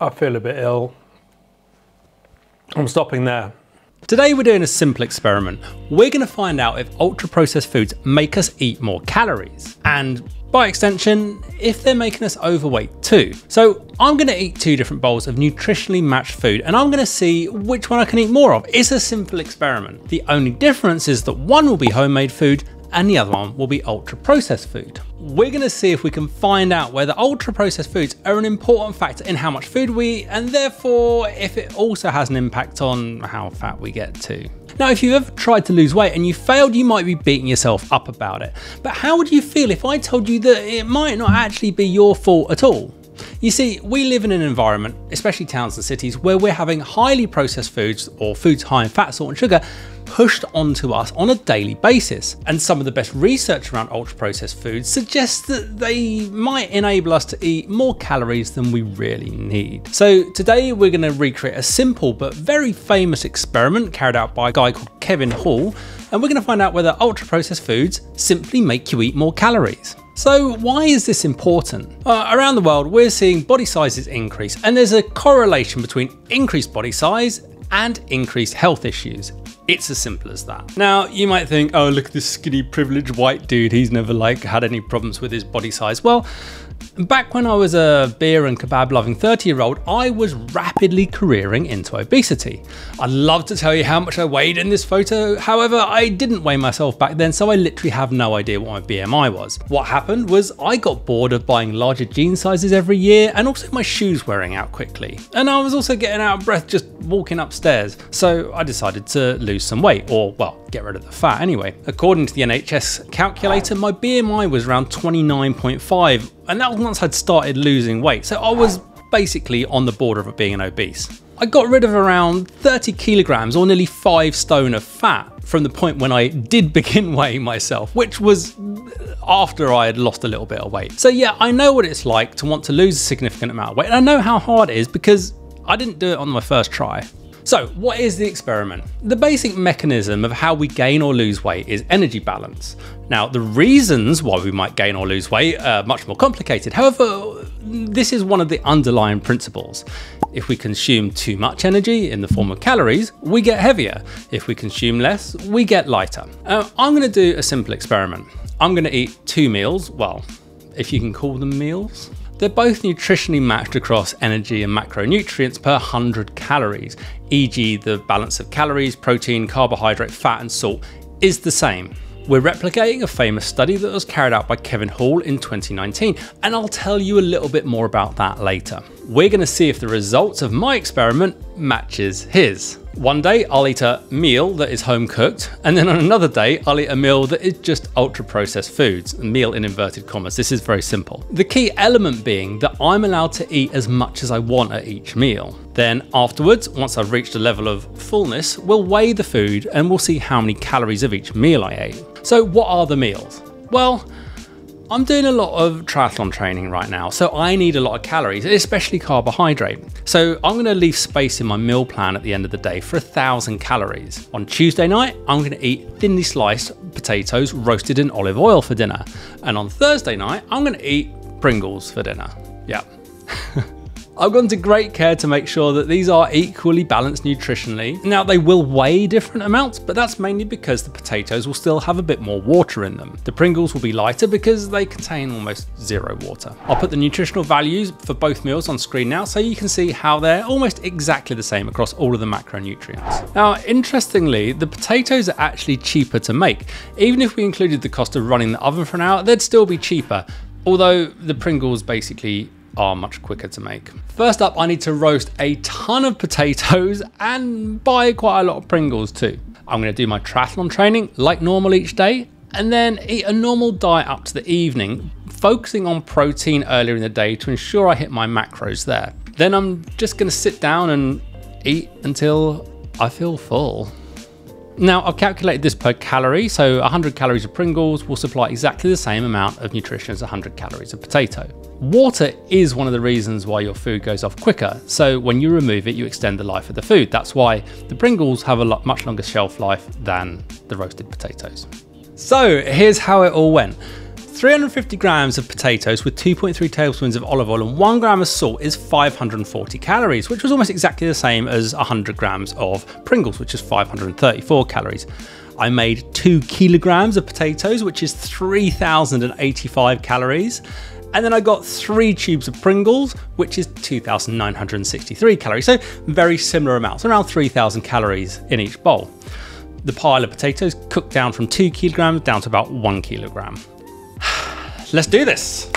I feel a bit ill. I'm stopping there. Today we're doing a simple experiment. We're going to find out if ultra processed foods make us eat more calories. And by extension, if they're making us overweight too. So I'm going to eat two different bowls of nutritionally matched food and I'm going to see which one I can eat more of. It's a simple experiment. The only difference is that one will be homemade food and the other one will be ultra processed food. We're gonna see if we can find out whether ultra processed foods are an important factor in how much food we eat and therefore if it also has an impact on how fat we get too. Now, if you've ever tried to lose weight and you failed, you might be beating yourself up about it. But how would you feel if I told you that it might not actually be your fault at all? You see, we live in an environment, especially towns and cities, where we're having highly processed foods or foods high in fat, salt, and sugar pushed onto us on a daily basis. And some of the best research around ultra processed foods suggests that they might enable us to eat more calories than we really need. So today we're going to recreate a simple but very famous experiment carried out by a guy called Kevin Hall, and we're going to find out whether ultra processed foods simply make you eat more calories. So why is this important? Uh, around the world, we're seeing body sizes increase and there's a correlation between increased body size and increased health issues. It's as simple as that. Now, you might think, oh, look at this skinny, privileged white dude. He's never like had any problems with his body size. Well, Back when I was a beer and kebab loving 30 year old, I was rapidly careering into obesity. I'd love to tell you how much I weighed in this photo, however, I didn't weigh myself back then, so I literally have no idea what my BMI was. What happened was I got bored of buying larger jean sizes every year and also my shoes wearing out quickly. And I was also getting out of breath just walking upstairs, so I decided to lose some weight, or well, get rid of the fat anyway. According to the NHS calculator, my BMI was around 29.5 and that was once I'd started losing weight. So I was basically on the border of being an obese. I got rid of around 30 kilograms or nearly five stone of fat from the point when I did begin weighing myself, which was after I had lost a little bit of weight. So yeah, I know what it's like to want to lose a significant amount of weight and I know how hard it is because I didn't do it on my first try. So what is the experiment? The basic mechanism of how we gain or lose weight is energy balance. Now the reasons why we might gain or lose weight are much more complicated. However, this is one of the underlying principles. If we consume too much energy in the form of calories, we get heavier. If we consume less, we get lighter. Uh, I'm gonna do a simple experiment. I'm gonna eat two meals, well, if you can call them meals. They're both nutritionally matched across energy and macronutrients per 100 calories, e.g. the balance of calories, protein, carbohydrate, fat and salt is the same. We're replicating a famous study that was carried out by Kevin Hall in 2019, and I'll tell you a little bit more about that later. We're going to see if the results of my experiment matches his. One day I'll eat a meal that is home cooked, and then on another day I'll eat a meal that is just ultra processed foods, a meal in inverted commas. This is very simple. The key element being that I'm allowed to eat as much as I want at each meal. Then afterwards, once I've reached a level of fullness, we'll weigh the food and we'll see how many calories of each meal I ate. So what are the meals? Well, I'm doing a lot of triathlon training right now, so I need a lot of calories, especially carbohydrate. So I'm going to leave space in my meal plan at the end of the day for a thousand calories. On Tuesday night, I'm going to eat thinly sliced potatoes roasted in olive oil for dinner. And on Thursday night, I'm going to eat Pringles for dinner. Yeah. I've gone to great care to make sure that these are equally balanced nutritionally. Now they will weigh different amounts, but that's mainly because the potatoes will still have a bit more water in them. The Pringles will be lighter because they contain almost zero water. I'll put the nutritional values for both meals on screen now so you can see how they're almost exactly the same across all of the macronutrients. Now, interestingly, the potatoes are actually cheaper to make. Even if we included the cost of running the oven for an hour, they'd still be cheaper. Although the Pringles basically are much quicker to make. First up, I need to roast a ton of potatoes and buy quite a lot of Pringles too. I'm gonna do my triathlon training like normal each day and then eat a normal diet up to the evening, focusing on protein earlier in the day to ensure I hit my macros there. Then I'm just gonna sit down and eat until I feel full. Now I've calculated this per calorie, so 100 calories of Pringles will supply exactly the same amount of nutrition as 100 calories of potato. Water is one of the reasons why your food goes off quicker, so when you remove it you extend the life of the food. That's why the Pringles have a lot, much longer shelf life than the roasted potatoes. So here's how it all went. 350 grams of potatoes with 2.3 tablespoons of olive oil and 1 gram of salt is 540 calories, which was almost exactly the same as 100 grams of Pringles, which is 534 calories. I made 2 kilograms of potatoes, which is 3,085 calories. And then I got three tubes of Pringles, which is 2,963 calories. So very similar amounts, around 3,000 calories in each bowl. The pile of potatoes cooked down from two kilograms down to about one kilogram. Let's do this.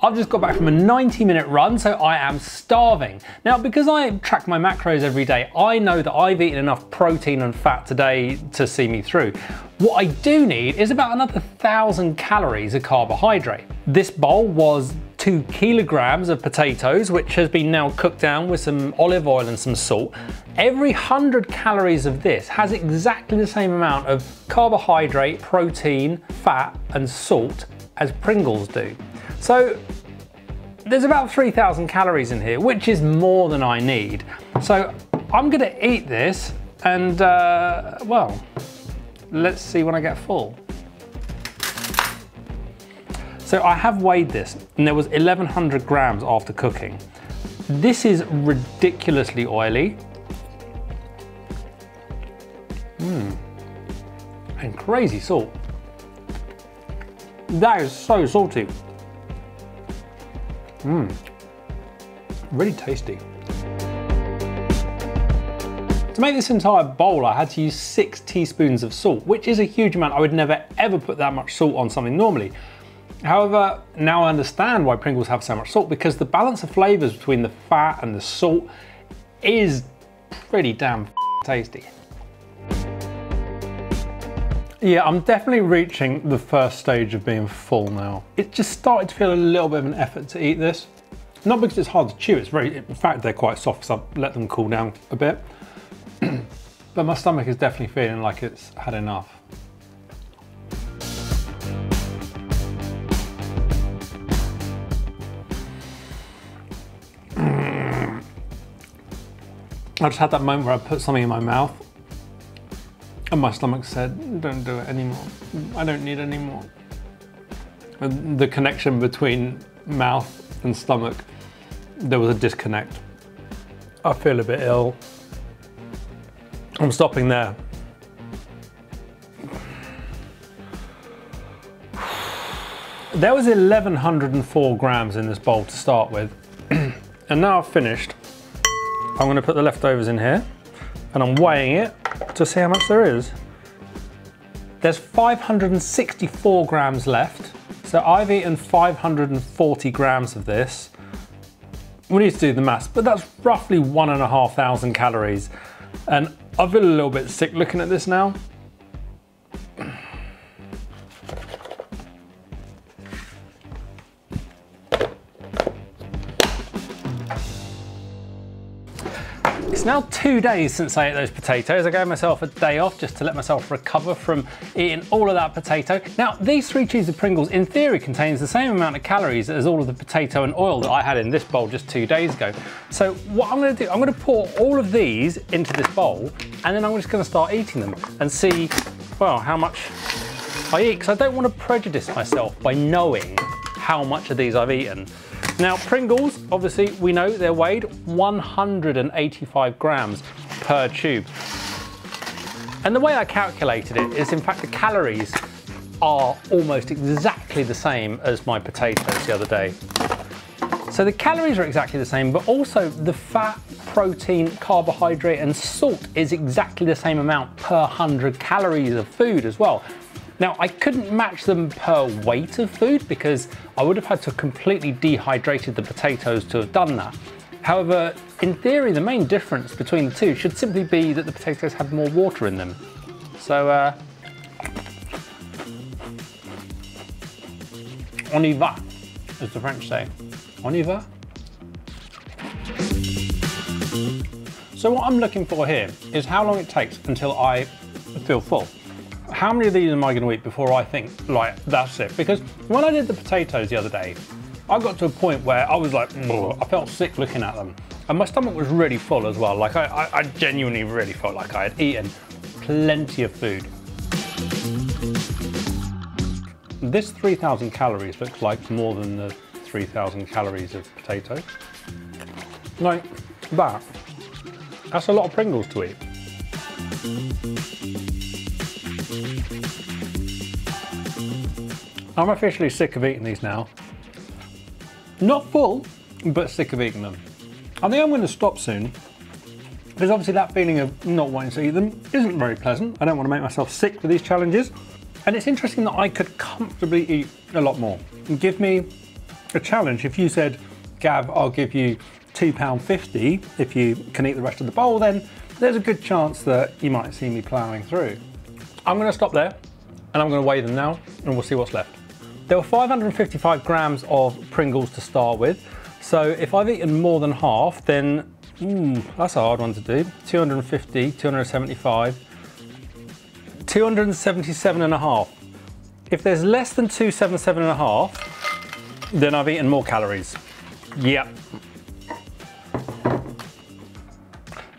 I've just got back from a 90 minute run, so I am starving. Now, because I track my macros every day, I know that I've eaten enough protein and fat today to see me through. What I do need is about another thousand calories of carbohydrate. This bowl was two kilograms of potatoes, which has been now cooked down with some olive oil and some salt. Every 100 calories of this has exactly the same amount of carbohydrate, protein, fat, and salt as Pringles do. So there's about 3,000 calories in here, which is more than I need. So I'm gonna eat this and, uh, well, let's see when I get full. So I have weighed this and there was 1100 grams after cooking. This is ridiculously oily. Mmm. And crazy salt. That is so salty. Mmm, really tasty. To make this entire bowl, I had to use six teaspoons of salt, which is a huge amount. I would never ever put that much salt on something normally. However, now I understand why Pringles have so much salt because the balance of flavors between the fat and the salt is pretty damn tasty. Yeah, I'm definitely reaching the first stage of being full now. It just started to feel a little bit of an effort to eat this. Not because it's hard to chew, it's very, in fact, they're quite soft, so I've let them cool down a bit. but my stomach is definitely feeling like it's had enough. I just had that moment where I put something in my mouth and my stomach said, don't do it anymore. I don't need any more. And the connection between mouth and stomach, there was a disconnect. I feel a bit ill. I'm stopping there. There was 1104 grams in this bowl to start with. and now I've finished, I'm gonna put the leftovers in here and I'm weighing it to see how much there is. There's 564 grams left. So I've eaten 540 grams of this. We need to do the maths, but that's roughly one and a half thousand calories. And I feel a little bit sick looking at this now. Now two days since I ate those potatoes. I gave myself a day off just to let myself recover from eating all of that potato. Now, these three tubes of Pringles in theory contains the same amount of calories as all of the potato and oil that I had in this bowl just two days ago. So what I'm gonna do, I'm gonna pour all of these into this bowl and then I'm just gonna start eating them and see, well, how much I eat, because I don't wanna prejudice myself by knowing how much of these I've eaten. Now Pringles, obviously we know they're weighed 185 grams per tube. And the way I calculated it is in fact the calories are almost exactly the same as my potatoes the other day. So the calories are exactly the same, but also the fat, protein, carbohydrate, and salt is exactly the same amount per 100 calories of food as well. Now, I couldn't match them per weight of food because I would have had to completely dehydrated the potatoes to have done that. However, in theory, the main difference between the two should simply be that the potatoes had more water in them. So, uh, on y va, as the French say. On y va. So what I'm looking for here is how long it takes until I feel full how many of these am I going to eat before I think, like, that's it? Because when I did the potatoes the other day, I got to a point where I was like, I felt sick looking at them. And my stomach was really full as well. Like, I, I, I genuinely really felt like I had eaten plenty of food. this 3,000 calories looks like more than the 3,000 calories of potato. Like that. That's a lot of Pringles to eat. I'm officially sick of eating these now. Not full, but sick of eating them. I think I'm going to stop soon because obviously that feeling of not wanting to eat them isn't very pleasant. I don't want to make myself sick with these challenges. And it's interesting that I could comfortably eat a lot more. And give me a challenge. If you said, Gav, I'll give you £2.50 if you can eat the rest of the bowl, then there's a good chance that you might see me ploughing through. I'm going to stop there and I'm going to weigh them now and we'll see what's left. There were 555 grams of Pringles to start with. So if I've eaten more than half, then ooh, that's a hard one to do. 250, 275, 277 and a half. If there's less than 277 and a half, then I've eaten more calories. Yep.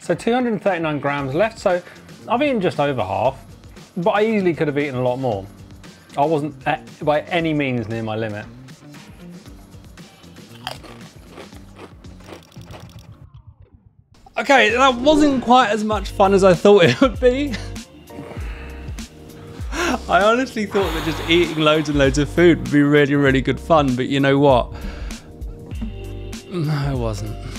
So 239 grams left, so I've eaten just over half, but I easily could have eaten a lot more. I wasn't at, by any means near my limit. Okay, that wasn't quite as much fun as I thought it would be. I honestly thought that just eating loads and loads of food would be really, really good fun, but you know what? No, it wasn't.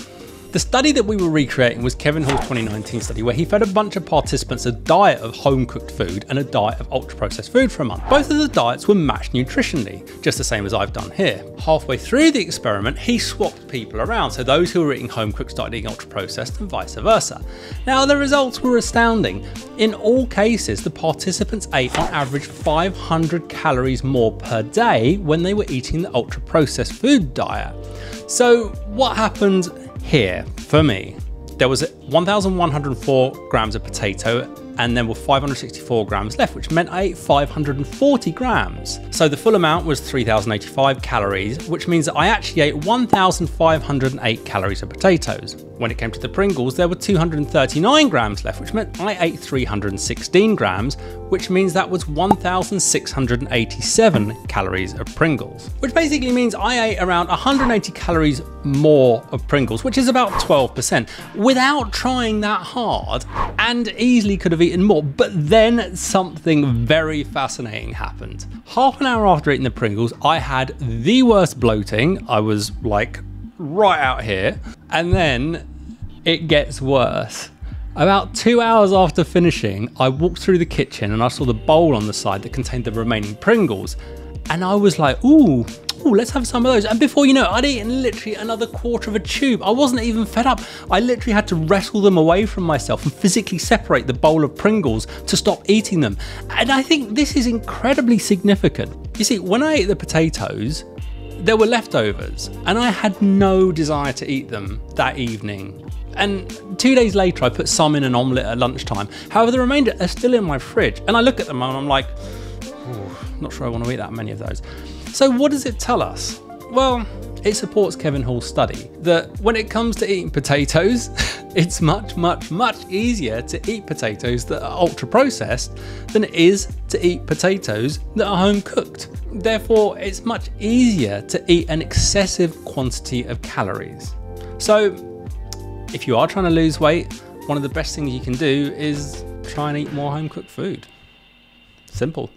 The study that we were recreating was Kevin Hall's 2019 study where he fed a bunch of participants a diet of home cooked food and a diet of ultra processed food for a month. Both of the diets were matched nutritionally, just the same as I've done here. Halfway through the experiment, he swapped people around, so those who were eating home cooked started eating ultra processed and vice versa. Now the results were astounding. In all cases, the participants ate on average 500 calories more per day when they were eating the ultra processed food diet. So what happened here, for me, there was 1,104 grams of potato and then were 564 grams left, which meant I ate 540 grams. So the full amount was 3,085 calories, which means that I actually ate 1,508 calories of potatoes. When it came to the Pringles, there were 239 grams left, which meant I ate 316 grams, which means that was 1,687 calories of Pringles. Which basically means I ate around 180 calories more of Pringles, which is about 12%, without trying that hard, and easily could have eaten more. But then something very fascinating happened. Half an hour after eating the Pringles, I had the worst bloating. I was like right out here. And then it gets worse. About two hours after finishing, I walked through the kitchen and I saw the bowl on the side that contained the remaining Pringles. And I was like, ooh, ooh, let's have some of those. And before you know I'd eaten literally another quarter of a tube. I wasn't even fed up. I literally had to wrestle them away from myself and physically separate the bowl of Pringles to stop eating them. And I think this is incredibly significant. You see, when I ate the potatoes, there were leftovers, and I had no desire to eat them that evening. And two days later, I put some in an omelette at lunchtime. However, the remainder are still in my fridge, and I look at them and I'm like, not sure I want to eat that many of those. So, what does it tell us? Well, it supports Kevin Hall's study that when it comes to eating potatoes, it's much, much, much easier to eat potatoes that are ultra processed than it is to eat potatoes that are home cooked. Therefore, it's much easier to eat an excessive quantity of calories. So, if you are trying to lose weight, one of the best things you can do is try and eat more home cooked food. Simple.